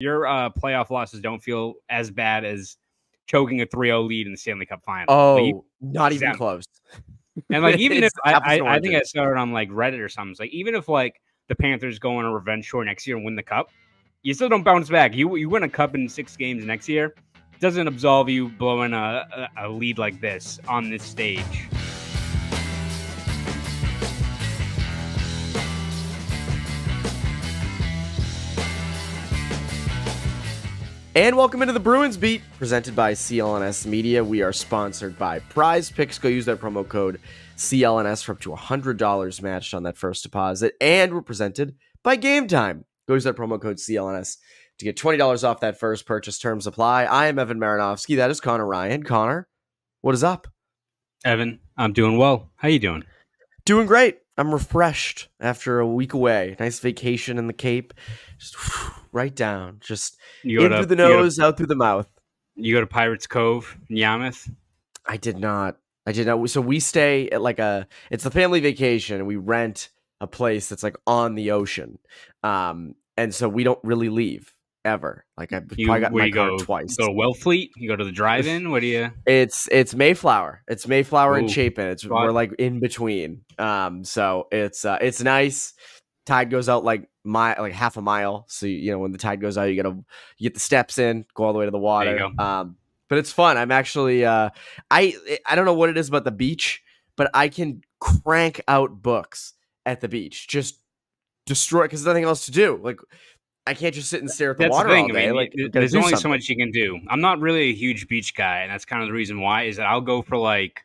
your uh, playoff losses don't feel as bad as choking a 3-0 lead in the Stanley Cup final. Oh, Like, not even Exactly. close. and like even if I, I, I think I saw it on like Reddit or something. It's like even if like the Panthers go on a revenge tour next year and win the cup, you still don't bounce back. You you win a cup in six games next year, doesn't absolve you blowing a, a, a lead like this on this stage. And welcome into the Bruins Beat, presented by CLNS Media. We are sponsored by PrizePicks. Go use that promo code CLNS for up to $100 matched on that first deposit. And we're presented by Gametime. Go use that promo code CLNS to get $20 off that first purchase. Terms apply. I am Evan Marinofsky. That is Conor Ryan. Conor, what is up? Evan, I'm doing well. How you doing? Doing great. I'm refreshed after a week away. Nice vacation in the Cape. Just right down. Just You in to through the go to- nose, out through the mouth. You go to Pirates Cove in Yarmouth. I did not. I did not. So we stay at like a. It's a family vacation, we rent a place that's like on the ocean. Um, and so we don't really leave ever. Like I've You, probably got my you car go twice. Go to Wellfleet. You go to the drive-in. What do you? It's it's Mayflower. It's Mayflower and Chapin. It's fun. we're like in between. Um, so it's uh, it's nice. Tide goes out like my like half a mile. So you know when the tide goes out, you gotta you get the steps in, go all the way to the water. Um, but it's fun. I'm actually uh, I I don't know what it is about the beach, but I can crank out books at the beach. Just destroy because there's nothing else to do. Like I can't just sit and stare at the That's water the thing. all I day. mean, like there's only so much you can do. I'm not really a huge beach guy, and that's kind of the reason why. Is that I'll go for like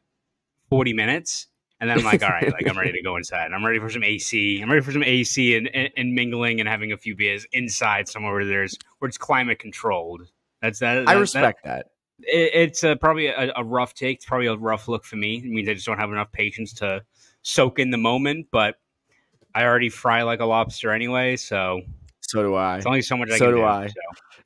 40 minutes, and then I'm like, all right, like I'm ready to go inside. I'm ready for some AC. I'm ready for some AC and, and, and mingling and having a few beers inside somewhere where there's where it's climate controlled. That's that. I respect that. that- it, it's uh, probably a, a rough take. It's probably a rough look for me. It means I just don't have enough patience to soak in the moment. But I already fry like a lobster anyway, so So do I. it's only so much I So can do do. I. so.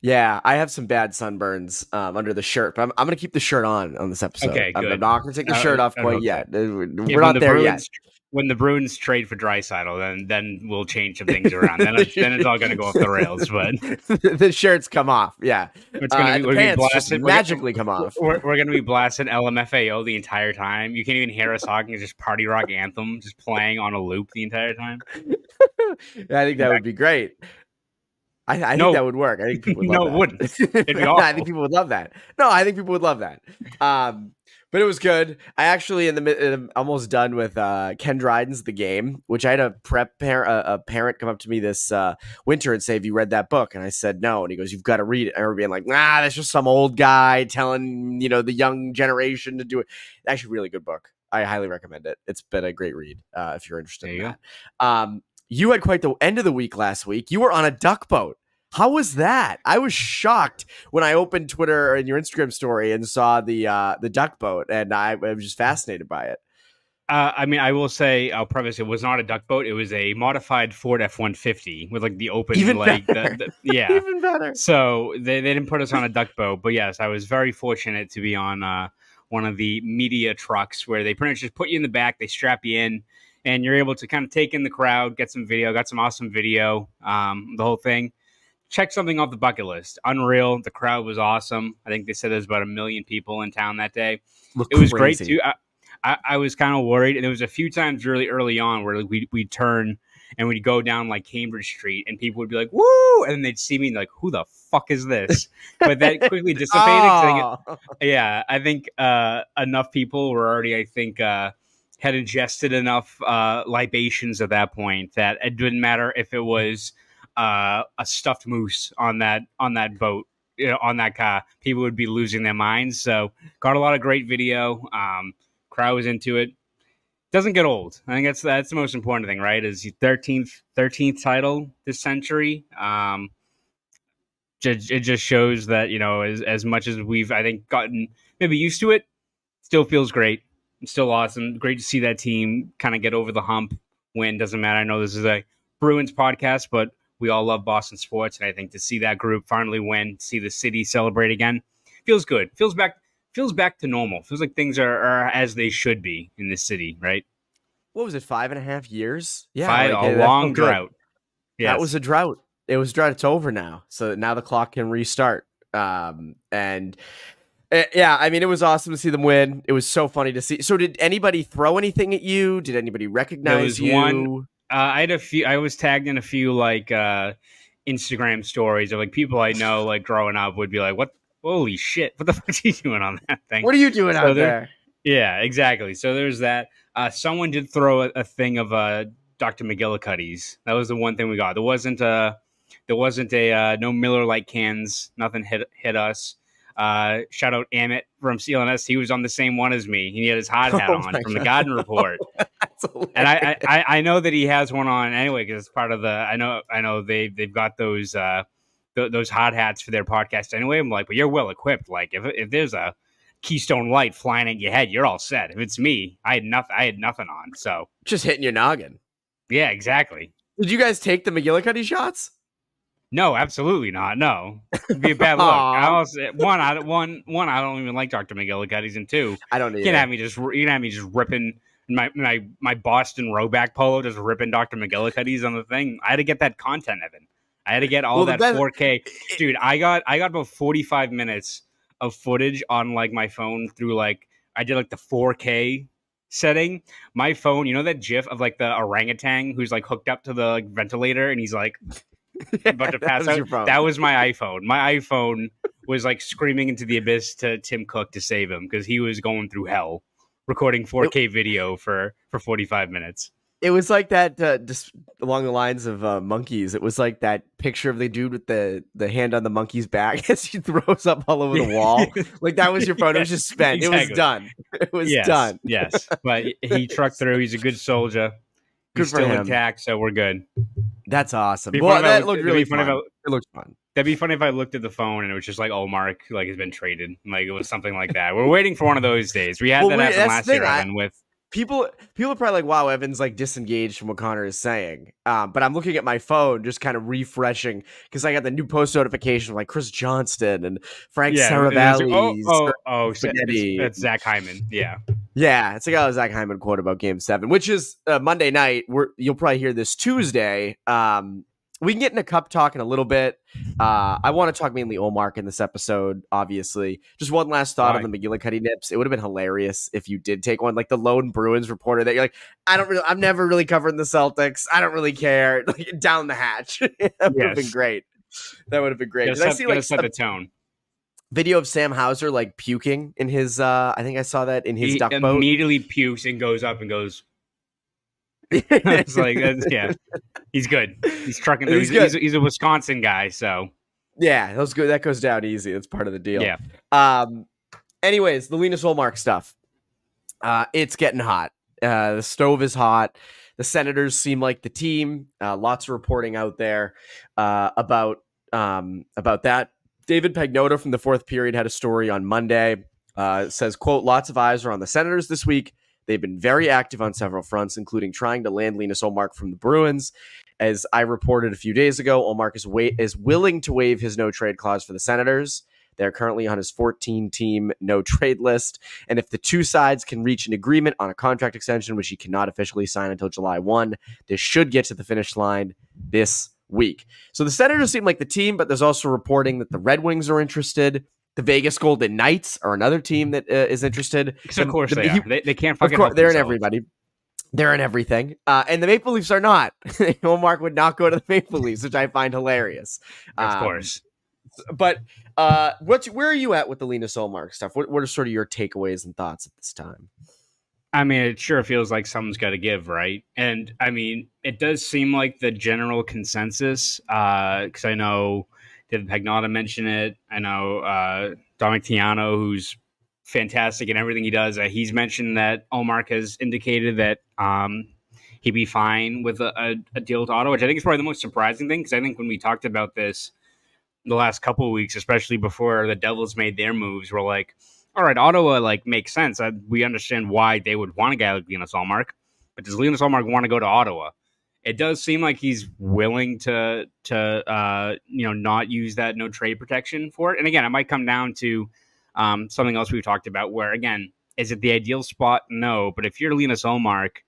Yeah, I have some bad sunburns um, under the shirt, but I'm, I'm going to keep the shirt on on this episode. Okay, I'm good. not going to take the Uh, shirt off quite hope yet. Uh, We're Yeah, not when the there Bruins, When the Bruins trade for Draisaitl, then then we'll change some things around. then, it's, then it's all going to go off the rails. But the shirts come off. Yeah, it's uh, going to the be, be gonna- magically come off. We're, we're going to be blasting LMFAO the entire time. You can't even hear us talking. It's just party rock anthem just playing on a loop the entire time. I think that would be great. I, I think that would work. I think people would love No, love it that. wouldn't. be I think people would love that. No, I think people would love that. Um, but it was good. I actually in the I'm almost done with uh, Ken Dryden's The Game, which I had a prep par- a, a parent come up to me this uh, winter and say, "Have you read that book?" And I said, "No." And he goes, "You've got to read it." And I remember being like, "Nah, that's just some old guy telling you know the young generation to do it." Actually, really good book. I highly recommend it. It's been a great read uh, if you're interested There in you that. Um, you had quite the end of the week last week. You were on a duck boat. How was that? I was shocked when I opened Twitter and your Instagram story and saw the uh, the duck boat, and I, I was just fascinated by it. Uh, I mean, I will say, I'll preface it was not a duck boat. It was a modified Ford F one fifty with like the open Even leg. better. The, the, yeah. Even better. So they, they didn't put us on a duck boat, but yes, I was very fortunate to be on uh, one of the media trucks where they pretty much just put you in the back, they strap you in, and you're able to kind of take in the crowd, get some video, got some awesome video, um, the whole thing. Check something off the bucket list. Unreal. The crowd was awesome. I think they said there's about a million people in town that day Looked it was great too. I, I, I was kind of worried, and there was a few times really early on where like, we we'd turn and we'd go down like Cambridge Street, and people would be like, "Woo!" and then they'd see me and like, "Who the fuck is this?" But that quickly dissipated. 'cause I think Oh. yeah, I think uh, enough people were already, I think, uh, had ingested enough uh, libations at that point that it didn't matter if it was uh, a stuffed moose on that on that boat. You know, on that car, people would be losing their minds. So, got a lot of great video. Um, crowd was into it. Doesn't get old. I think that's that's the most important thing, right? Is thirteenth thirteenth title this century. Um, it just shows that you know as as much as we've I think gotten maybe used to it, still feels great. Still awesome. Great to see that team kind of get over the hump. Win doesn't matter. I know this is a Bruins podcast, but we all love Boston sports, and I think to see that group finally win, see the city celebrate again, feels good. Feels back feels back to normal. Feels like things are, are as they should be in this city, right? What was it? Five and a half years? Yeah, Five, like, a long drought. That was a drought. It was drought. It's over now. So now the clock can restart. Um, and yeah, I mean, it was awesome to see them win. It was so funny to see. So, did anybody throw anything at you? Did anybody recognize you? One, uh, I had a few. I was tagged in a few like uh, Instagram stories of like people I know, like growing up, would be like, "What? Holy shit! What the fuck are you doing on that thing? What are you doing so out there, there?" Yeah, exactly. So there's that. Uh, someone did throw a, a thing of uh, Dr. McGillicuddy's. That was the one thing we got. There wasn't a, there wasn't a uh, no Miller Lite cans. Nothing hit hit us. Uh, shout out Amit from CLNS. He was on the same one as me. He had his hot hat oh on from God. the Garden Report. and I, I, I know that he has one on anyway because it's part of the. I know I know they they've got those uh th- those hot hats for their podcast anyway. I'm like, but you're well equipped. Like if if there's a Keystone light flying at your head, you're all set. If it's me, I had nothing. I had nothing on. So just hitting your noggin. Yeah, exactly. Did you guys take the McGillicuddy shots? No, absolutely not. No, It'd be a bad look. I also, one, I one, one. I don't even like Doctor McGillicuddy's, and two, I don't. You can have me just. You can have me just ripping my my my Boston Rhoback polo, just ripping Doctor McGillicuddy's on the thing. I had to get that content, Evan. I had to get all well, that 4K, dude. I got I got about 45 minutes of footage on like my phone through like I did like the 4K setting. My phone, you know that GIF of like the orangutan who's like hooked up to the like, ventilator and he's like about to pass that out. That was my iPhone. My iPhone was like screaming into the abyss to Tim Cook to save him because he was going through hell recording 4K it, video for for 45 minutes. It was like that, uh, just along the lines of uh, monkeys. It was like that picture of the dude with the the hand on the monkey's back as he throws up all over the wall. like that was your phone. It was just spent. Exactly. It was done. It was yes, done. yes, but he trucked through. He's a good soldier. Good He's for still him. intact, so we're good. That's awesome. Well, that looked, really fun. I, it looked fun. That'd be funny if I looked at the phone and it was just like, "Oh, Mark, like has been traded." Like it was something like that. We're waiting for one of those days. We had well, that happen last year, I, with people. People are probably like, "Wow, Evan's like disengaged from what Conor is saying." Um, but I'm looking at my phone, just kind of refreshing because I got the new post notification like Chris Johnston and Frank yeah, Seravalli. Oh, oh, oh. That's Zach Hyman. Yeah. Yeah, it's like a Zach Hyman quote about Game Seven, which is uh, Monday night. We're, you'll probably hear this Tuesday. Um, we can get into cup talk in a little bit. Uh, I want to talk mainly Ullmark in this episode, obviously. Just one last thought on the McGillicuddy nips. It would have been hilarious if you did take one, like the lone Bruins reporter that you're like, I don't really, I'm never really covering the Celtics. I don't really care. Like down the hatch. That would have been great. That would have been great. Did I see like set the tone? Video of Sam Hauser like puking in his. uh I think I saw that in his he duck boat. Immediately pukes and goes up and goes. It's like yeah, he's good. He's trucking. He's, he's, he's, he's, a Wisconsin guy, so yeah, that's good. That goes down easy. That's part of the deal. Yeah. Um. Anyways, the Linus Ullmark stuff. Uh, it's getting hot. Uh, the stove is hot. The Senators seem like the team. Uh, lots of reporting out there uh, about um, about that. David Pagnotta from the fourth period had a story on Monday. Uh, says, "quote Lots of eyes are on the Senators this week. They've been very active on several fronts, including trying to land Linus Ullmark from the Bruins. As I reported a few days ago, Ullmark is, wa- is willing to waive his no trade clause for the Senators. They're currently on his 14 team no trade list. And if the two sides can reach an agreement on a contract extension, which he cannot officially sign until July 1, this should get to the finish line this week. So the Senators seem like the team, but there's also reporting that the Red Wings are interested. The Vegas Golden Knights are another team that uh, is interested. So of course the, they, they, they can't fucking. Of course, they're in everybody. They're in everything, uh, and the Maple Leafs are not. Mark would not go to the Maple Leafs, which I find hilarious. Of um, course, but uh, what's where are you at with the Linus Ullmark stuff? What what are sort of your takeaways and thoughts at this time? I mean, it sure feels like someone's got to give, right? And I mean, it does seem like the general consensus because uh, I know David Pagnotta mentioned it. I know uh, Dominic Tiano, who's fantastic in everything he does. Uh, he's mentioned that Ullmark has indicated that um, he'd be fine with a, a, a, deal with Ottawa, which I think is probably the most surprising thing because I think when we talked about this the last couple of weeks, especially before the Devils made their moves, we're like, all right, Ottawa like makes sense. I, we understand why they would want a guy like Linus Ullmark, but does Linus Ullmark want to go to Ottawa? It does seem like he's willing to to uh, you know not use that no trade protection for it. And again, it might come down to um, something else we've talked about, where again, is it the ideal spot? No, but if you're Linus Ullmark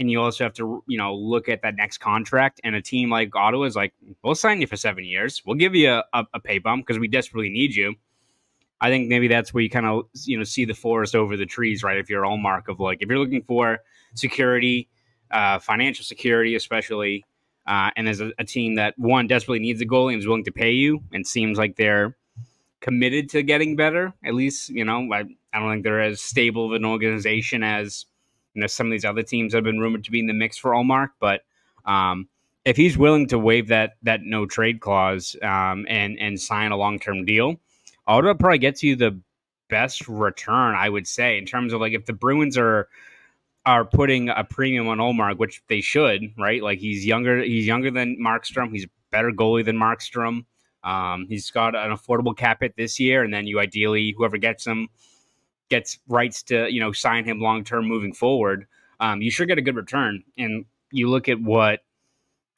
and you also have to you know look at that next contract. And a team like Ottawa is like, we'll sign you for seven years. We'll give you a, a, a pay bump because we desperately need you. I think maybe that's where you kind of you know see the forest over the trees, right? If you're Ullmark of like if you're looking for security, uh, financial security, especially, uh, and as a, a, team that one desperately needs a goalie and is willing to pay you, and seems like they're committed to getting better. At least you know I, I don't think they're as stable of an organization as you know some of these other teams that have been rumored to be in the mix for Ullmark, but. Um, if he's willing to waive that that no trade clause um, and and sign a long term deal, Ottawa probably gets you the best return, I would say, in terms of like if the Bruins are are putting a premium on Ullmark, which they should, right? Like he's younger, he's younger than Markstrom, he's a better goalie than Markstrom. Um, he's got an affordable cap hit this year, and then you ideally whoever gets him gets rights to you know sign him long term moving forward. Um, you sure get a good return, and you look at what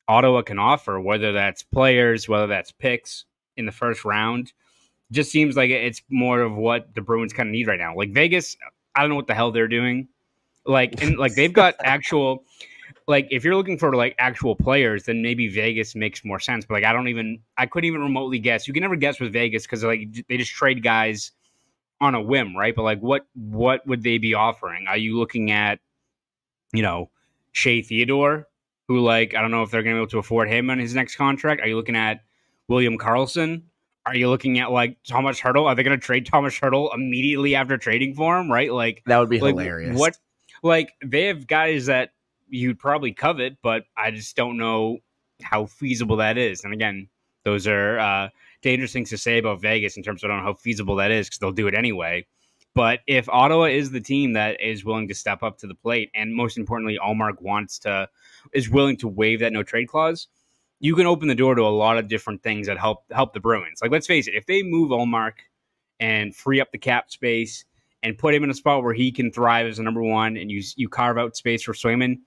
Ottawa can offer, whether that's players, whether that's picks in the first round just seems like it's more of what the Bruins kind of need right now. Like Vegas, I don't know what the hell they're doing. Like and like they've got actual like if you're looking for like actual players, then maybe Vegas makes more sense. But like I don't even I couldn't even remotely guess. You can never guess with Vegas because like they just trade guys on a whim, right? But like what what would they be offering? Are you looking at, you know, Shea Theodore, who like I don't know if they're gonna be able to afford him on his next contract? Are you looking at William Karlsson? are you looking at like Tomas Hertl? Are they going to trade Tomas Hertl immediately after trading for him? Right, like that would be like, hilarious. What, like they have guys that you'd probably covet, but I just don't know how feasible that is. And again, those are uh, dangerous things to say about Vegas in terms of I don't know how feasible that is because they'll do it anyway. But if Ottawa is the team that is willing to step up to the plate, and most importantly, Ullmark wants to is willing to waive that no trade clause, you can open the door to a lot of different things that help help the Bruins. Like let's face it, if they move Ullmark and free up the cap space and put him in a spot where he can thrive as a number one, and you you carve out space for Swayman,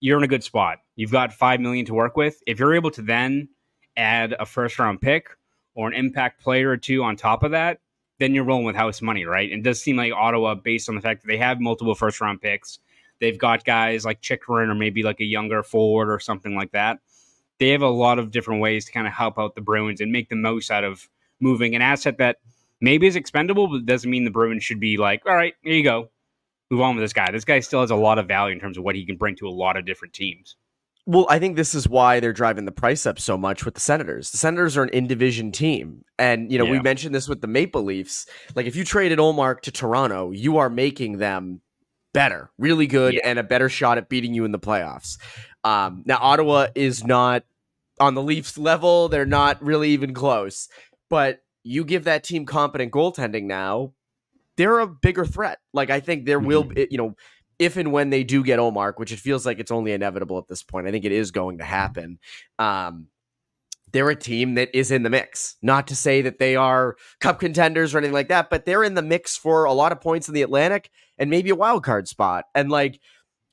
you're in a good spot. You've got five million to work with. If you're able to then add a first round pick or an impact player or two on top of that, then you're rolling with house money, right? And it does seem like Ottawa, based on the fact that they have multiple first round picks, they've got guys like Chychrun or maybe like a younger forward or something like that they have a lot of different ways to kind of help out the Bruins and make the most out of moving an asset that maybe is expendable, but doesn't mean the Bruins should be like, all right, here you go. Move on with this guy. This guy still has a lot of value in terms of what he can bring to a lot of different teams. Well, I think this is why they're driving the price up so much with the Senators. The Senators are an in division team. And, you know, yeah. we mentioned this with the Maple Leafs. Like, if you traded Ullmark to Toronto, you are making them better, really good, yeah. and a better shot at beating you in the playoffs. Um, now, Ottawa is not on the Leafs level. They're not really even close. But you give that team competent goaltending now, they're a bigger threat. Like, I think there will, mm-hmm. you know, if and when they do get Ullmark, which it feels like it's only inevitable at this point, I think it is going to happen. Um, they're a team that is in the mix. Not to say that they are cup contenders or anything like that, but they're in the mix for a lot of points in the Atlantic and maybe a wild card spot. And like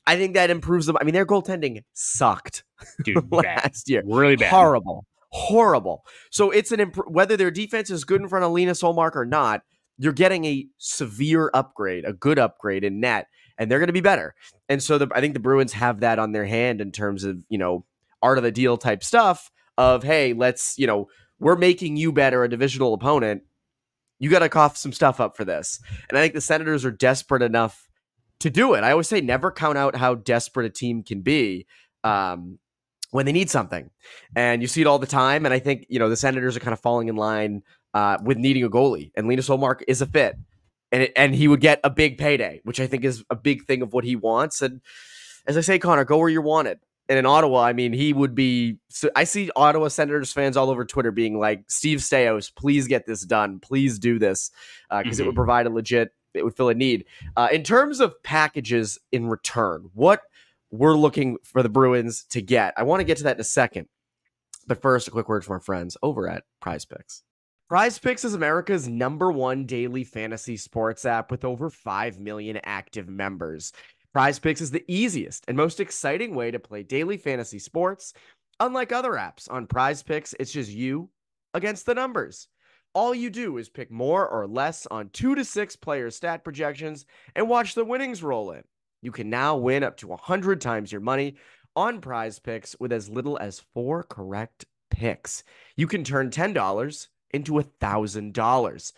I think that improves them. I mean, their goaltending sucked Dude, last bad. year. Really bad. Horrible. Horrible. So it's an imp- whether their defense is good in front of Linus Ullmark or not, you're getting a severe upgrade, a good upgrade in net, and they're going to be better. And so the, I think the Bruins have that on their hand in terms of, you know, art of the deal type stuff of, hey, let's, you know, we're making you better, a divisional opponent. You got to cough some stuff up for this. And I think the Senators are desperate enough to do it. I always say never count out how desperate a team can be um, when they need something. And you see it all the time. And I think, you know, the Senators are kind of falling in line uh, with needing a goalie. And Linus Ullmark is a fit. And, it, and he would get a big payday, which I think is a big thing of what he wants. And as I say, Conor, go where you're wanted. And in Ottawa, I mean, he would be. So I see Ottawa Senators fans all over Twitter being like, "Steve Staios, please get this done. Please do this because uh, mm-hmm. it would mm-hmm. provide a legit it would fill a need. Uh, in terms of packages in return, what we're looking for the Bruins to get, I want to get to that in a second. But first, a quick word from our friends over at PrizePicks. Prize Picks is America's number one daily fantasy sports app with over 5 million active members. PrizePicks is the easiest and most exciting way to play daily fantasy sports. Unlike other apps on PrizePicks, it's just you against the numbers. All you do is pick more or less on two to six player stat projections and watch the winnings roll in. You can now win up to 100 times your money on PrizePicks with as little as four correct picks. You can turn $10 into $1,000.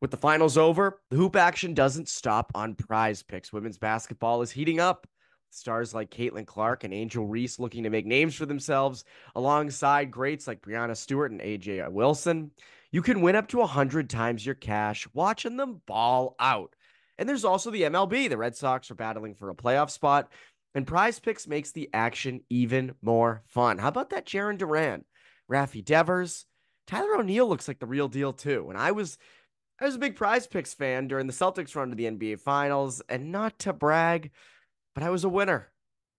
With the finals over, the hoop action doesn't stop on PrizePicks. Women's basketball is heating up. Stars like Caitlin Clark and Angel Reese looking to make names for themselves alongside greats like Breanna Stewart and A'ja Wilson. You can win up to 100 times your cash watching them ball out. And there's also the MLB. The Red Sox are battling for a playoff spot, and PrizePicks makes the action even more fun. How about that Jarren Duran, Rafi Devers, Tyler O'Neill looks like the real deal too. And I was I was a big PrizePicks fan during the Celtics run to the NBA Finals, and not to brag, but I was a winner.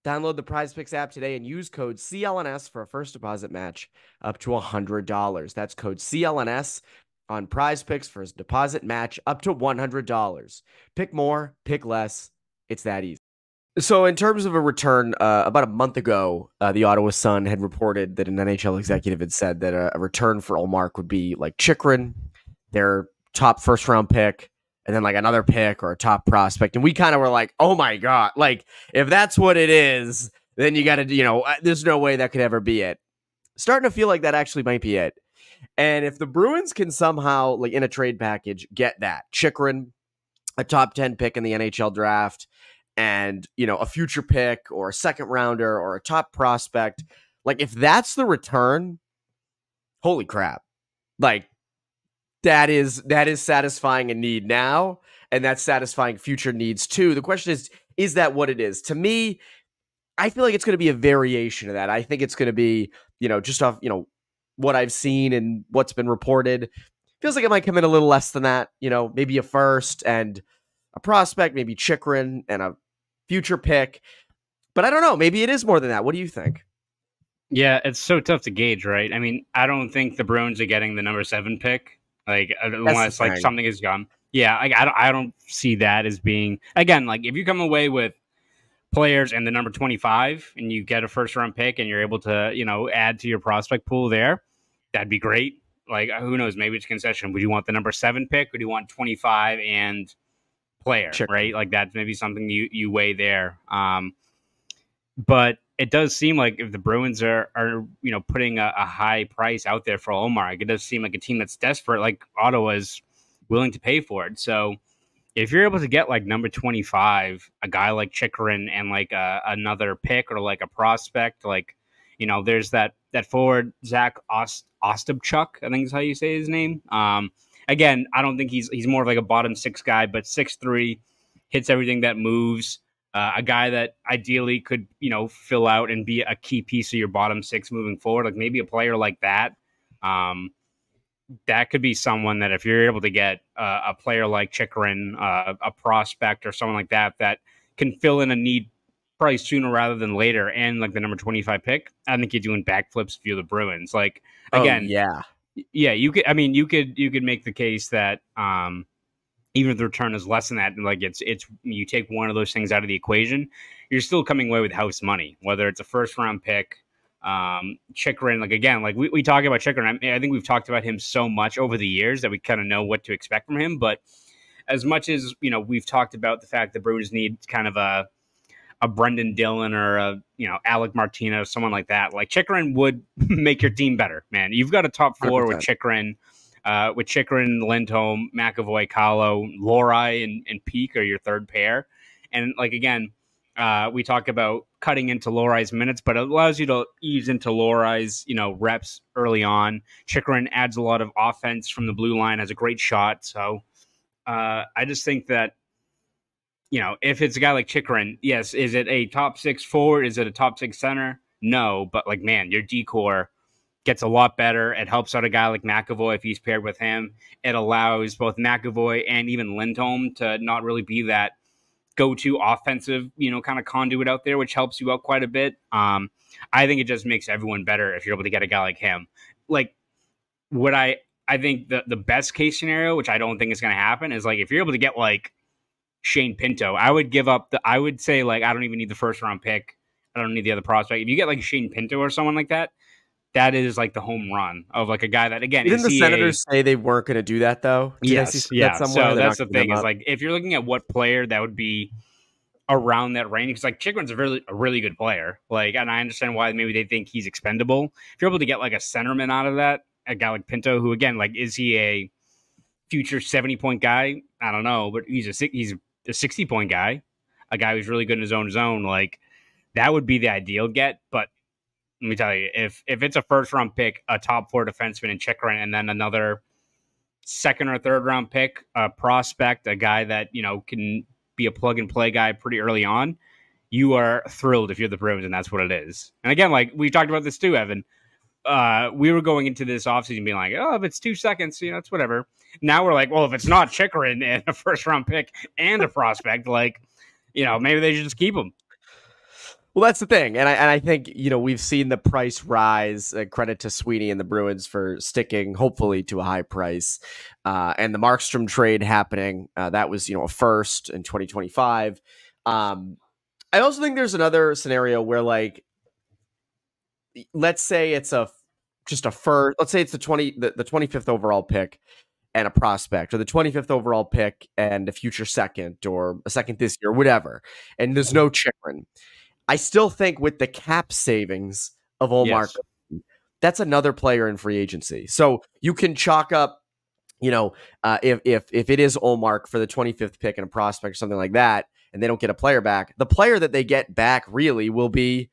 Download the PrizePicks app today and use code CLNS for a first deposit match up to $100. That's code CLNS on PrizePicks for a deposit match up to $100. Pick more, pick less. It's that easy. So, in terms of a return, uh, about a month ago, uh, the Ottawa Sun had reported that an NHL executive had said that a, a return for Ullmark would be like Chychrun, their top first round pick, and then like another pick or a top prospect. And we kind of were like, oh my God, like if that's what it is, then you got to, you know, uh, there's no way that could ever be it. Starting to feel like that actually might be it. And if the Bruins can somehow, like in a trade package, get that Chychrun, a top 10 pick in the NHL draft, and, you know, a future pick or a second rounder or a top prospect, like if that's the return, holy crap. Like that is that is satisfying a need now and that's satisfying future needs too. The question is is that what it is? To me, I feel like it's going to be a variation of that. I think it's going to be, you know, just off, you know, what I've seen and what's been reported. Feels like it might come in a little less than that, you know, maybe a first and a prospect, maybe Chychrun and a future pick. But I don't know, maybe it is more than that. What do you think? Yeah, it's so tough to gauge, right? I mean, I don't think the Bruins are getting the number seven pick, like uh, unless like something is gone. Yeah, I, I don't, I don't see that as being again like if you come away with players and the number 25 and you get a first round pick and you're able to you know add to your prospect pool there that'd be great. Like who knows? Maybe it's concession. Would you want the number seven pick or do you want 25 and player sure. right? Like that's maybe something you you weigh there. Um but it does seem like if the Bruins are are you know putting a, a high price out there for Ullmark, it does seem like a team that's desperate, like Ottawa's willing to pay for it. So if you're able to get like number 25, a guy like Chychrun and like a, another pick or like a prospect, like, you know, there's that, that forward Zach Ost, Ostapchuk, I think is how you say his name. Um, again, I don't think he's, he's more of like a bottom six guy, but six, three hits everything that moves. Uh, a guy that ideally could, you know, fill out and be a key piece of your bottom six moving forward. Like maybe a player like that. Um, that could be someone that if you're able to get uh, a player like Chychrun, uh, a prospect or someone like that that can fill in a need probably sooner rather than later and like the number 25 pick, I think you're doing backflips if you're the Bruins. Like oh, again, oh, yeah. Yeah, you could I mean you could you could make the case that um even if the return is less than that, like it's it's you take one of those things out of the equation, you're still coming away with house money, whether it's a first round pick, um, Chychrun, like again, like we, we talk about Chychrun. I, I think we've talked about him so much over the years that we kind of know what to expect from him. But as much as you know, we've talked about the fact that Bruins need kind of a a Brendan Dillon or a you know Alec Martinez, someone like that. Like Chychrun would make your team better, man. You've got a top 4 100%. with Chychrun, uh, with Chychrun, Lindholm, McAvoy, Carlo, Lohrei, and, and Peeke are your third pair. And like again, uh, we talk about cutting into Lohrei's minutes, but it allows you to ease into Lohrei's, you know, reps early on. Chychrun adds a lot of offense from the blue line, has a great shot. So uh, I just think that, you know, if it's a guy like Chychrun, yes, is it a top six forward? Is it a top six center? No, but like, man, your D corps gets a lot better. It helps out a guy like McAvoy if he's paired with him. It allows both McAvoy and even Lindholm to not really be that go-to offensive, you know, kind of conduit out there, which helps you out quite a bit. Um, I think it just makes everyone better if you're able to get a guy like him. Like, what I I think the the best case scenario, which I don't think is going to happen, is like if you're able to get like Shane Pinto, I would give up the. I would say like I don't even need the first round pick. I don't need the other prospect. If you get like Shane Pinto or someone like that, that is like the home run of like a guy that again. Didn't the Senators a, say they weren't going to do that though? Did yes, yeah. That so that's the thing is like if you're looking at what player that would be around that range. Because like Chychrun's a really a really good player. Like, and I understand why maybe they think he's expendable. If you're able to get like a centerman out of that, a guy like Pinto, who again, like, is he a future seventy point guy? I don't know, but he's a he's a sixty point guy, a guy who's really good in his own zone. Like, that would be the ideal get. But let me tell you, if if it's a first round pick, a top four defenseman in Chychrun, and then another second or third round pick, a prospect, a guy that you know can be a plug and play guy pretty early on, you are thrilled if you're the Bruins, and that's what it is. And again, like we talked about this too, Evan. Uh, we were going into this offseason being like, oh, if it's two seconds, you know, it's whatever. Now we're like, well, if it's not Chychrun and a first round pick and a prospect, like, you know, maybe they should just keep him. Well, that's the thing, and I and I think you know we've seen the price rise. Uh, credit to Sweeney and the Bruins for sticking, hopefully, to a high price, uh, and the Markstrom trade happening. Uh, that was you know a first in 2025. Um, I also think there's another scenario where like, let's say it's a just a first. Let's say it's the 20 the, the 25th overall pick and a prospect, or the 25th overall pick and a future second, or a second this year, whatever. And there's no Chychrun I still think with the cap savings of Ullmark, yes. that's another player in free agency. So you can chalk up, you know, uh, if if if it is Ullmark for the 25th pick and a prospect or something like that, and they don't get a player back, the player that they get back really will be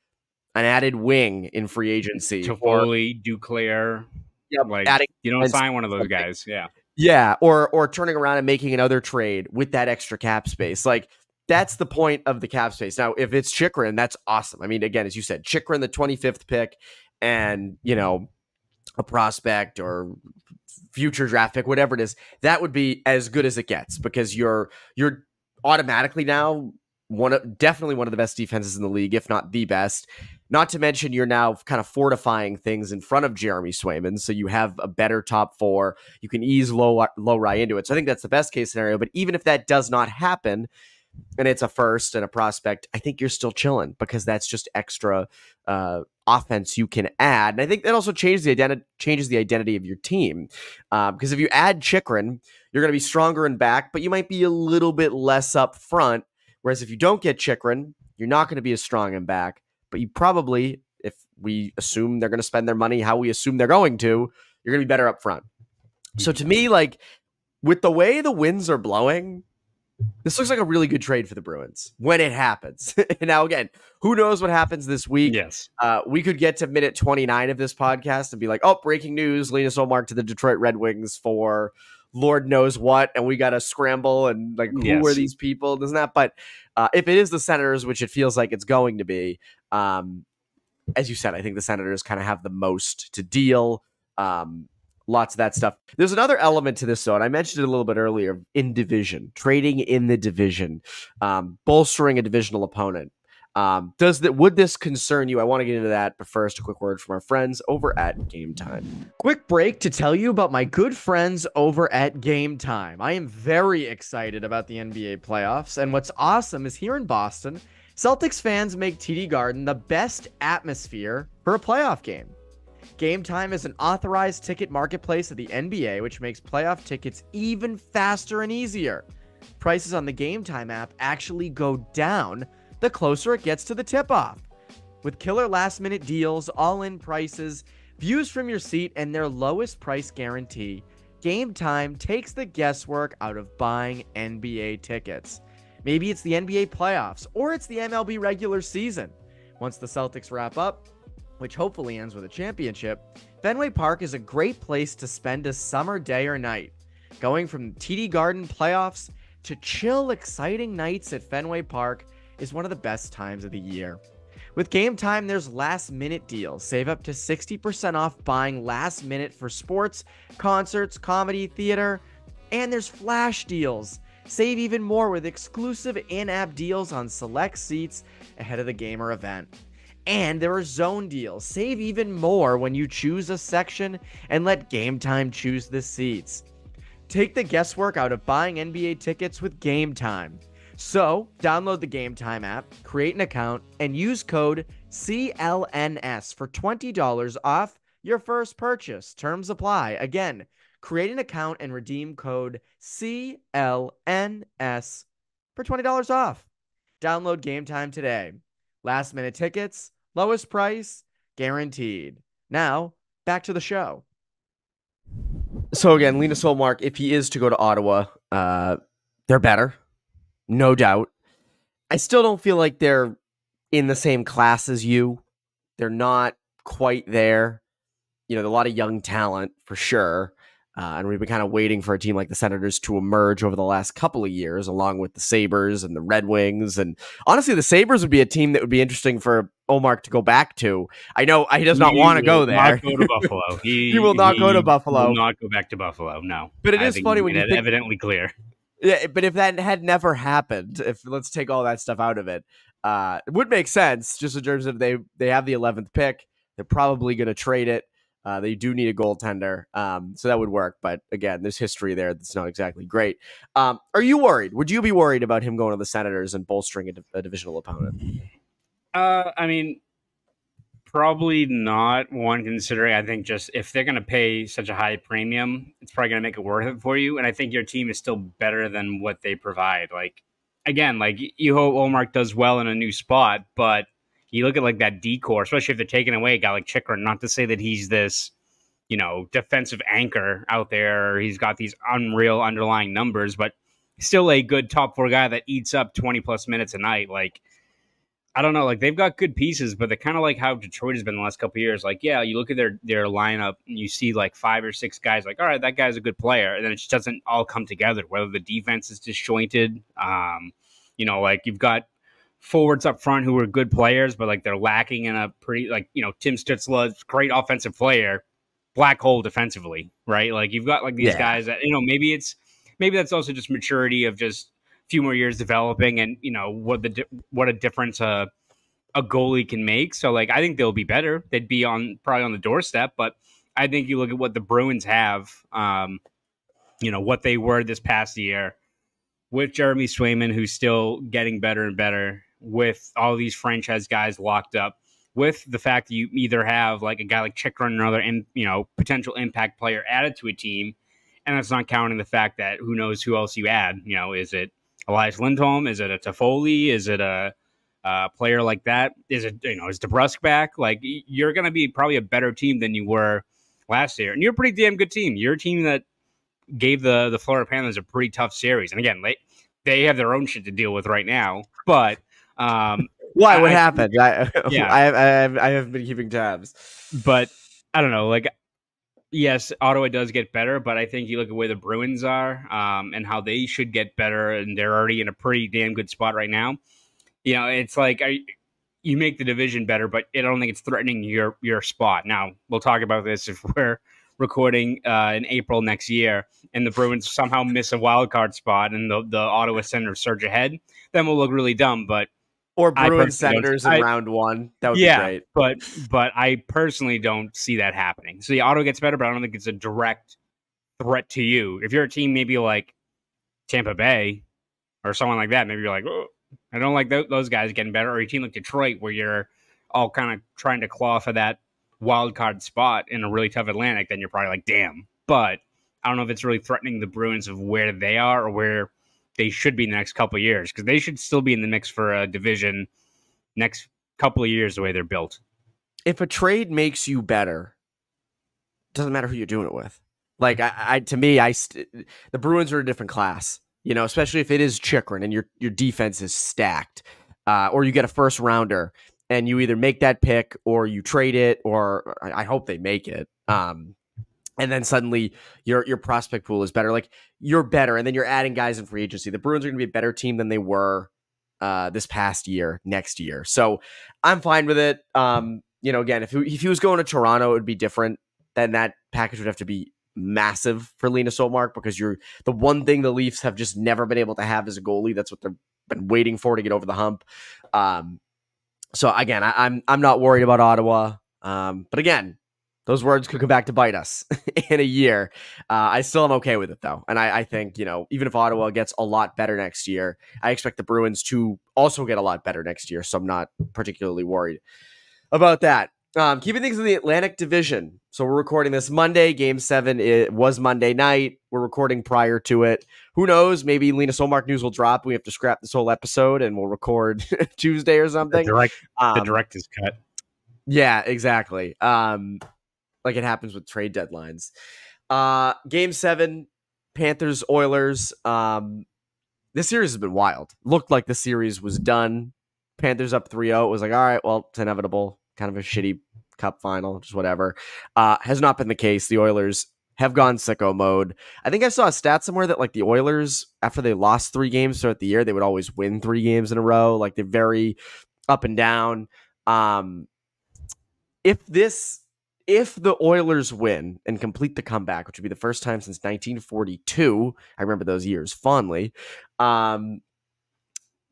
an added wing in free agency. Toffoli, Duclair. Yeah, like adding, you don't sign one of those guys. Yeah. Yeah, or or turning around and making another trade with that extra cap space. Like that's the point of the cap space. Now, if it's Chychrun, that's awesome. I mean, again, as you said, Chychrun, the 25th pick, and, you know, a prospect or future draft pick, whatever it is, that would be as good as it gets because you're you're automatically now one of definitely one of the best defenses in the league, if not the best. Not to mention you're now kind of fortifying things in front of Jeremy Swayman, so you have a better top four. You can ease low low right into it. So I think that's the best case scenario. But even if that does not happen, and it's a first and a prospect, I think you're still chilling because that's just extra uh, offense you can add. And I think that also changes the identity changes the identity of your team. Because if you add Chychrun, you're going to be stronger in back, but you might be a little bit less up front. Whereas if you don't get Chychrun, you're not going to be as strong in back, but you probably, if we assume they're going to spend their money how we assume they're going to, you're going to be better up front. So to me, like with the way the winds are blowing, this looks like a really good trade for the Bruins when it happens. now, again, who knows what happens this week? Yes. Uh, we could get to minute 29 of this podcast and be like, oh, breaking news Linus Ullmark to the Detroit Red Wings for Lord knows what. And we got to scramble and like, who yes. are these people? Doesn't that? But uh, if it is the Senators, which it feels like it's going to be, um, as you said, I think the Senators kind of have the most to deal. Um, lots of that stuff. There's another element to this, though, and I mentioned it a little bit earlier in division, trading in the division, um, bolstering a divisional opponent. Um, does that would this concern you? I want to get into that, but first, a quick word from our friends over at Gametime. Quick break to tell you about my good friends over at Gametime. I am very excited about the NBA playoffs, and what's awesome is here in Boston, Celtics fans make TD Garden the best atmosphere for a playoff game. Gametime is an authorized ticket marketplace of the NBA, which makes playoff tickets even faster and easier. Prices on the Game Time app actually go down the closer it gets to the tip off. With killer last minute deals, all in prices, views from your seat, and their lowest price guarantee, Gametime takes the guesswork out of buying NBA tickets. Maybe it's the NBA playoffs or it's the MLB regular season. Once the Celtics wrap up, which hopefully ends with a championship, Fenway Park is a great place to spend a summer day or night. Going from TD Garden playoffs to chill, exciting nights at Fenway Park is one of the best times of the year. With Gametime, there's last minute deals. Save up to 60% off buying last minute for sports, concerts, comedy, theater, and there's flash deals. Save even more with exclusive in app deals on select seats ahead of the game or event. And there are zone deals. Save even more when you choose a section and let Gametime choose the seats. Take the guesswork out of buying NBA tickets with Gametime. So, download the Gametime app, create an account, and use code CLNS for $20 off your first purchase. Terms apply. Again, create an account and redeem code CLNS for $20 off. Download Gametime today. Last minute tickets, lowest price, guaranteed. Now, back to the show. So again, Linus Ullmark, if he is to go to Ottawa, uh, they're better, no doubt. I still don't feel like they're in the same class as you. They're not quite there. You know, a lot of young talent for sure. Uh, and we've been kind of waiting for a team like the Senators to emerge over the last couple of years, along with the Sabres and the Red Wings. And honestly, the Sabres would be a team that would be interesting for Ullmark to go back to. I know he does not want to go there. go to Buffalo. He, he will not he go to Buffalo. Will not go back to Buffalo. No. But it I is funny he when you think- evidently clear. Yeah, but if that had never happened, if let's take all that stuff out of it, uh, it would make sense just in terms of they they have the eleventh pick. They're probably going to trade it. Uh, they do need a goaltender, um, so that would work. But again, there's history there that's not exactly great. Um, are you worried? Would you be worried about him going to the Senators and bolstering a, a divisional opponent? Uh, I mean, probably not. One considering, I think just if they're going to pay such a high premium, it's probably going to make it worth it for you. And I think your team is still better than what they provide. Like again, like you hope Ullmark does well in a new spot, but you look at like that D corps, especially if they're taking away a guy like Chychrun. Not to say that he's this, you know, defensive anchor out there. He's got these unreal underlying numbers, but still a good top four guy that eats up twenty plus minutes a night. Like I don't know, like they've got good pieces, but they're kind of like how Detroit has been the last couple of years. Like, yeah, you look at their their lineup and you see like five or six guys, like, all right, that guy's a good player, and then it just doesn't all come together. Whether the defense is disjointed, um, you know, like you've got forwards up front who are good players, but like they're lacking in a pretty like you know Tim Stützle's great offensive player, black hole defensively, right? Like you've got like these Yeah. guys that you know maybe it's maybe that's also just maturity of just few more years developing and you know what the what a difference a a goalie can make. So like I think they'll be better. They'd be on probably on the doorstep, but I think you look at what the Bruins have, um, you know what they were this past year with Jeremy Swayman, who's still getting better and better, with all these franchise guys locked up, with the fact that you either have like a guy like Chychrun, another and you know potential impact player added to a team, and that's not counting the fact that who knows who else you add. You know, is it Elias Lindholm? Is it a Toffoli? Is it a uh, player like that? Is it you know is DeBrusk back? Like you're going to be probably a better team than you were last year, and you're a pretty damn good team. You're a team that gave the the Florida Panthers a pretty tough series, and again they they have their own shit to deal with right now, but. Um, Why? What I- happened? I, Yeah. I, have, I, I have been keeping tabs. but I don't know. Like, yes, Ottawa does get better, but I think you look at where the Bruins are um, and how they should get better, and they're already in a pretty damn good spot right now. You know, it's like I, you make the division better, but I don't think it's threatening your your spot. Now we'll talk about this if we're recording uh, in April next year, and the Bruins somehow miss a wild card spot, and the the Ottawa Senators surge ahead. Then we'll look really dumb, but Or Bruins Senators in I- round one. That would Yeah. be great. but but I personally don't see that happening. So the auto gets better, but I don't think it's a direct threat to you. If you're a team maybe like Tampa Bay or someone like that, maybe you're like, oh, I don't like tho- those guys getting better. Or a team like Detroit, where you're all kind of trying to claw for that wild card spot in a really tough Atlantic, then you're probably like, damn. But I don't know if it's really threatening the Bruins of where they are or where they should be in the next couple years because they should still be in the mix for a division next couple of years the way they're built. if a trade makes you better, doesn't matter who you're doing it with. Like I, I to me, I st- the Bruins are a different class. You know, especially if it is Chychrun and your your defense is stacked, uh, or you get a first rounder and you either make that pick or you trade it, or I I hope they make it. Um, and then suddenly your your prospect pool is better. Like you're better, and then you're adding guys in free agency. The Bruins are going to be a better team than they were uh, this past year, next year. So I'm fine with it. Um, you know, again, if he, if he was going to Toronto, it would be different. Then that package would have to be massive for Linus Ullmark because you're the one thing the Leafs have just never been able to have as a goalie. That's what they've been waiting for to get over the hump. Um, so again, I, I'm I'm not worried about Ottawa. Um, but again, those words could come back to bite us in a year. Uh, I still am okay with it though, and I, I think you know even if Ottawa gets a lot better next year, I expect the Bruins to also get a lot better next year. So I'm not particularly worried about that. Um, keeping things in the Atlantic Division. So we're recording this Monday. Game seven it was Monday night. We're recording prior to it. Who knows? Maybe Linus Ullmark news will drop. We have to scrap this whole episode and we'll record Tuesday or something. The direct, Um, the direct is cut. Yeah, exactly. Um, like it happens with trade deadlines. Uh, game seven, Panthers Oilers. Um, this series has been wild. Looked like the series was done. Panthers up 3-0. It was like, all right, well, it's inevitable. Kind of a shitty cup final, just whatever. Uh, has not been the case. The Oilers have gone sicko mode. I think I saw a stat somewhere that like the Oilers, after they lost three games throughout the year, they would always win three games in a row. Like they're very up and down. Um, if this if the Oilers win and complete the comeback, which would be the first time since 1942, I remember those years fondly. Um,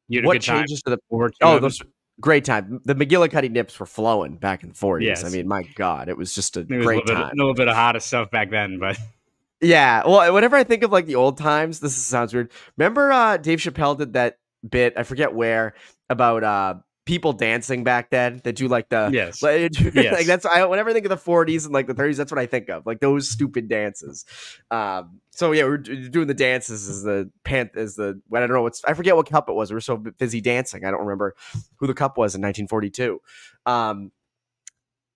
You had a what good time. changes to the oh those great time? The McGillicuddy nips were flowing back in the 40s. I mean, my God, it was just a Maybe great a little, bit, time. a little bit of hottest stuff back then, but Yeah. Well, whenever I think of like the old times, this sounds weird. Remember uh Dave Chappelle did that bit, I forget where, about uh people dancing back then that do like the yes, like, Yes. like that's I whenever I think of the 40s and like the 30s, that's what I think of. Like those stupid dances. Um so yeah, we're doing the dances as the pant as the when I don't know what's I forget what cup it was. We were so busy dancing. I don't remember who the cup was in 1942. Um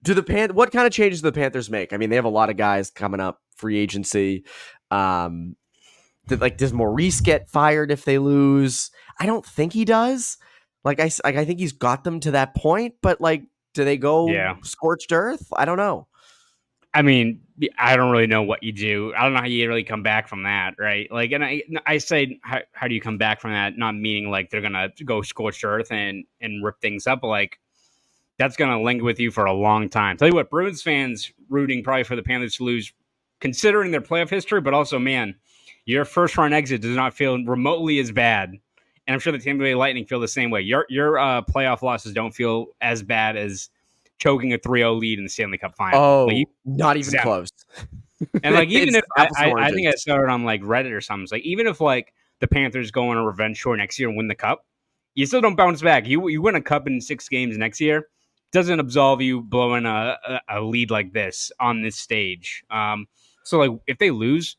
do the pan what kind of changes do the Panthers make? I mean, they have a lot of guys coming up, free agency. Um did, like does Maurice get fired if they lose? I don't think he does. Like I, like I think he's got them to that point, but like, do they go Yeah. scorched earth? I don't know. I mean, I don't really know what you do. I don't know how you really come back from that, right? Like, and I, I say, how, how do you come back from that? Not meaning like they're gonna go scorched earth and and rip things up. Like, that's gonna linger with you for a long time. Tell you what, Bruins fans rooting probably for the Panthers to lose, considering their playoff history, but also, man, your first round exit does not feel remotely as bad. And I'm sure the Tampa Bay Lightning feel the same way. Your your uh, playoff losses don't feel as bad as choking a 3-0 lead in the Stanley Cup final. Oh, Like, not even Exactly. close. and like even if I, I, I think I saw it on like Reddit or something, it's like even if like the Panthers go on a revenge tour next year and win the cup, you still don't bounce back. You you win a cup in six games next year, doesn't absolve you blowing a, a, a lead like this on this stage. Um, so like if they lose,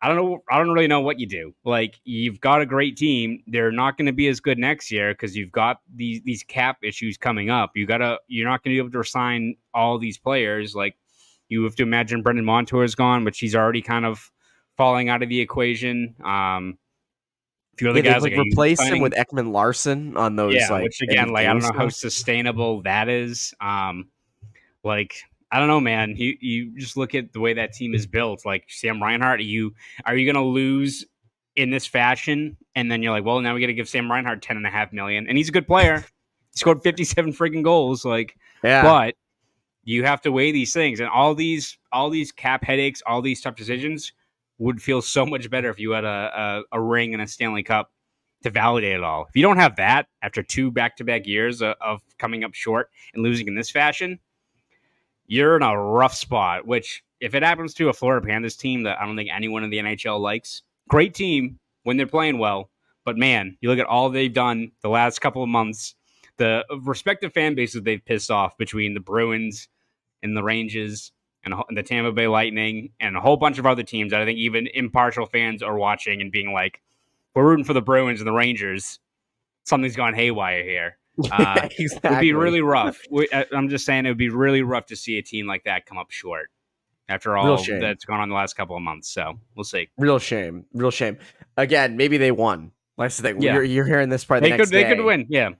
I don't know. I don't really know what you do. Like you've got a great team. They're not going to be as good next year because you've got these these cap issues coming up. You gotta. You're not going to be able to resign all these players. Like you have to imagine Brandon Montour is gone, which he's already kind of falling out of the equation. Um, few other Yeah, guys like like, replace him with Ekman-Larsson on those. yeah, like, which again, like I don't know how sustainable that is. Um, like I don't know, man. You you just look at the way that team is built. Like Sam Reinhart, are you are you gonna lose in this fashion? And then you're like, well, now we got to give Sam Reinhart ten and a half million, and he's a good player. he scored fifty seven freaking goals. Like, Yeah, but you have to weigh these things, and all these all these cap headaches, all these tough decisions would feel so much better if you had a, a, a ring and a Stanley Cup to validate it all. If you don't have that after two back to back years of, of coming up short and losing in this fashion, you're in a rough spot. Which, if it happens to a Florida Panthers team that I don't think anyone in the NHL likes, great team when they're playing well. But man, you look at all they've done the last couple of months, the respective fan bases they've pissed off between the Bruins and the Rangers and the Tampa Bay Lightning and a whole bunch of other teams that I think even impartial fans are watching and being like, we're rooting for the Bruins and the Rangers. Something's gone haywire here. Uh, exactly. It would be really rough. We- I- I'm just saying it would be really rough to see a team like that come up short after all that's gone on the last couple of months. So we'll see. real shame. Real shame. Again, maybe they won. That's the thing. Yeah. You're, you're hearing this probably They the next could they could win. Yeah.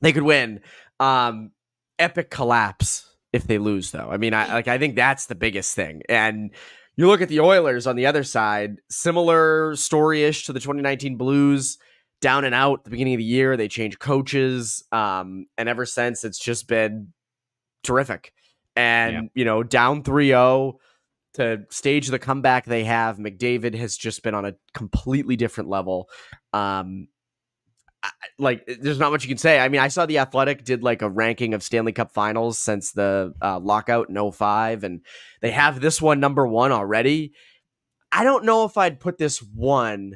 They could win. Um, epic collapse if they lose, though. I mean, I like. I think that's the biggest thing. And you look at the Oilers on the other side. Similar story-ish to the 2019 Blues. Down and out at the beginning of the year. They changed coaches, um, and ever since it's just been terrific. And Yeah. you know, down 3-0 to stage the comeback they have. McDavid has just been on a completely different level. Um, I- like there's not much you can say. I mean, I saw the Athletic did like a ranking of Stanley Cup finals since the uh, lockout in 05 and they have this one number 1 already. I don't know if I'd put this one,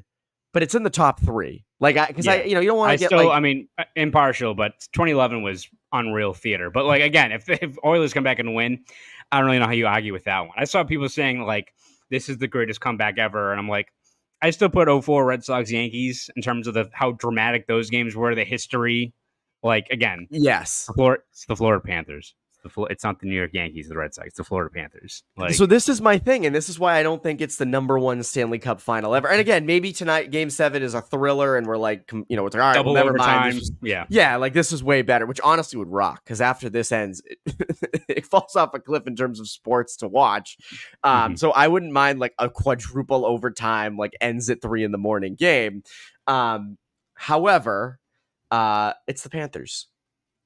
but it's in the top 3. Like I I Yeah. you know, you don't want to get still, like I mean, uh, impartial, but 2011 was unreal theater. But like again, if if Oilers come back and win, I don't really know how you argue with that one. I saw people saying like this is the greatest comeback ever, and I'm like, I still put 04 Red Sox Yankees in terms of the how dramatic those games were, the history. Like again, yes, the Florida, the Florida Panthers the it's not the New York Yankees, the Red Sox, it's the Florida Panthers. Like, so this is my thing, and this is why I don't think it's the number one Stanley Cup final ever. And again, maybe tonight Game Seven is a thriller, and we're like, you know, it's like all right, double well, never mind. yeah, yeah, like this is way better, which honestly would rock because after this ends, it, it, falls off a cliff in terms of sports to watch. Um, mm-hmm. so I wouldn't mind like a quadruple overtime, like ends at three in the morning game. Um, however, uh, it's the Panthers.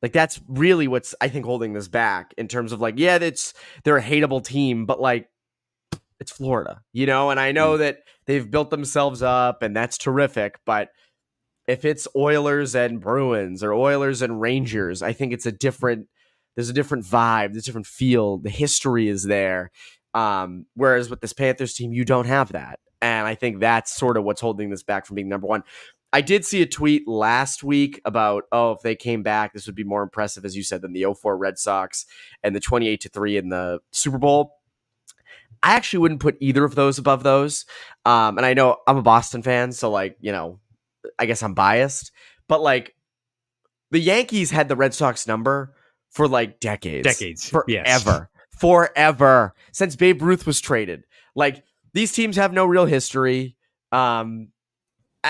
Like that's really what's I think holding this back in terms of like, yeah, it's they're a hateable team, but like it's Florida, you know, and I know mm. that they've built themselves up and that's terrific, but if it's Oilers and Bruins or Oilers and Rangers, I think it's a different there's a different vibe, there's a different feel. The history is there. Um, whereas with this Panthers team, you don't have that. And I think that's sort of what's holding this back from being number one. I did see a tweet last week about, oh, if they came back, this would be more impressive, as you said, than the 04 Red Sox and the 28 to 3 in the Super Bowl. I actually wouldn't put either of those above those. Um, and I know I'm a Boston fan, so like, you know, I guess I'm biased, but like the Yankees had the Red Sox number for like decades. Decades. Forever. Yes. Forever. Since Babe Ruth was traded. Like these teams have no real history. Um,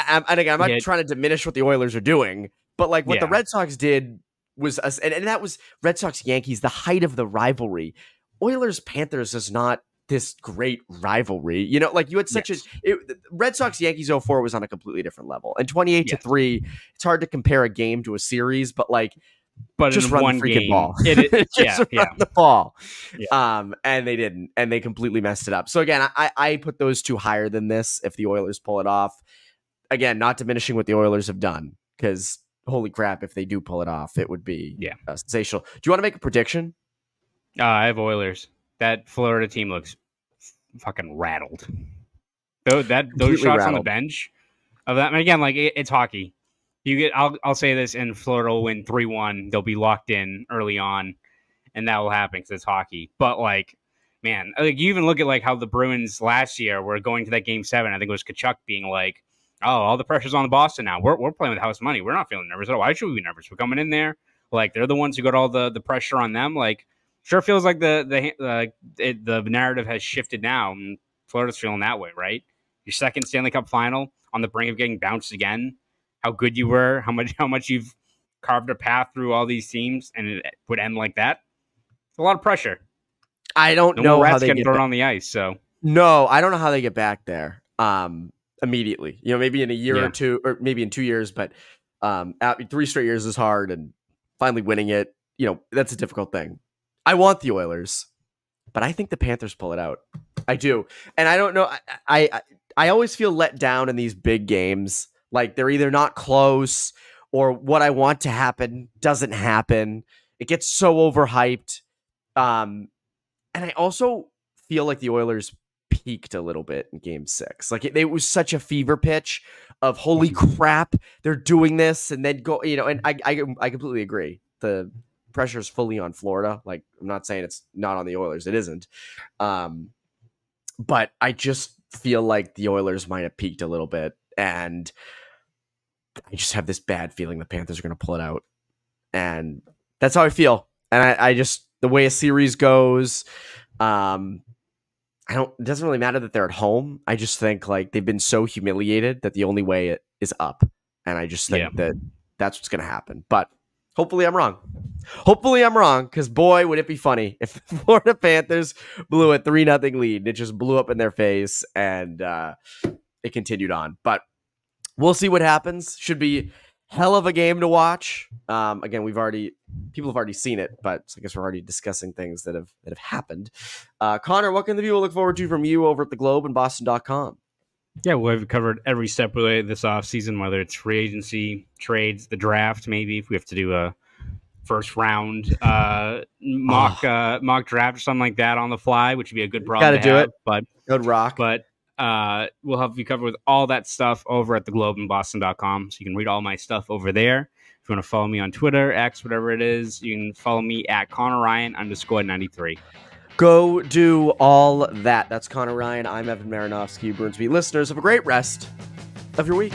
I, and again, I'm not yeah. trying to diminish what the Oilers are doing, but like what yeah. the Red Sox did was, a, and, and that was Red Sox Yankees, the height of the rivalry. Oilers Panthers is not this great rivalry. You know, like you had such yes. a it, Red Sox Yankees 04 was on a completely different level. And 28 yes. to 3, it's hard to compare a game to a series, but like but just run one the freaking game, ball. It, it, just yeah, run yeah. the ball. Yeah. Um, and they didn't, and they completely messed it up. So again, I, I put those two higher than this if the Oilers pull it off again, not diminishing what the Oilers have done because holy crap, if they do pull it off, it would be yeah uh, sensational. Do you want to make a prediction? Uh, I have Oilers. That Florida team looks fucking rattled. Though that those shots rattled. on the bench of that. And again, like it, it's hockey. You get. I'll I'll say this, and Florida will win three one. They'll be locked in early on, and that will happen because it's hockey. But like man, like you even look at like how the Bruins last year were going to that game seven. I think it was Tkachuk being like, oh, all the pressure's on the Boston now. We're, we're playing with house money. We're not feeling nervous at all. Why should we be nervous? We're coming in there. Like, they're the ones who got all the, the pressure on them. Like, sure feels like the the uh, it, the narrative has shifted now. And Florida's feeling that way, right? Your second Stanley Cup final on the brink of getting bounced again. How good you were, how much how much you've carved a path through all these teams, and it would end like that. It's a lot of pressure. I don't no know how they get thrown back. on the ice. So no, I don't know how they get back there. Um, immediately. You know, maybe in a year yeah. or two, or maybe in two years, but um, three straight years is hard, and finally winning it, you know, that's a difficult thing. I want the Oilers, but I think the Panthers pull it out. I do, and I don't know. I I, I always feel let down in these big games. Like they're either not close or what I want to happen doesn't happen. It gets so overhyped. Um, and I also feel like the Oilers peaked a little bit in game six. Like it, it, was such a fever pitch of holy crap, they're doing this and then go, you know, and I, I, I completely agree. The pressure is fully on Florida. Like I'm not saying it's not on the Oilers. It isn't. Um, but I just feel like the Oilers might have peaked a little bit. And I just have this bad feeling the Panthers are going to pull it out. And that's how I feel. And I, I just, the way a series goes, um, I don't. It doesn't really matter that they're at home. I just think like they've been so humiliated that the only way it is up, and I just think yeah. that that's what's going to happen. But hopefully, I'm wrong. Hopefully, I'm wrong because boy, would it be funny if the Florida Panthers blew a three nothing lead and it just blew up in their face and uh, it continued on. But we'll see what happens. Should be hell of a game to watch. Um, again, we've already people have already seen it, but I guess we're already discussing things that have that have happened. Uh, Conor, what can the people look forward to from you over at the Globe and Boston.com? Yeah, we've covered every step related this off season, whether it's free agency, trades, the draft, maybe if we have to do a first round uh, mock oh. uh, mock draft or something like that on the fly, which would be a good problem. Got to do have, it, but good rock. But uh, we'll have you covered with all that stuff over at the globe and boston.com. So you can read all my stuff over there. If you want to follow me on Twitter, X, whatever it is, you can follow me at Conor Ryan underscore 93. Go do all that. That's Conor Ryan. I'm Evan Marinofsky. Bruins Beat listeners. Have a great rest of your week.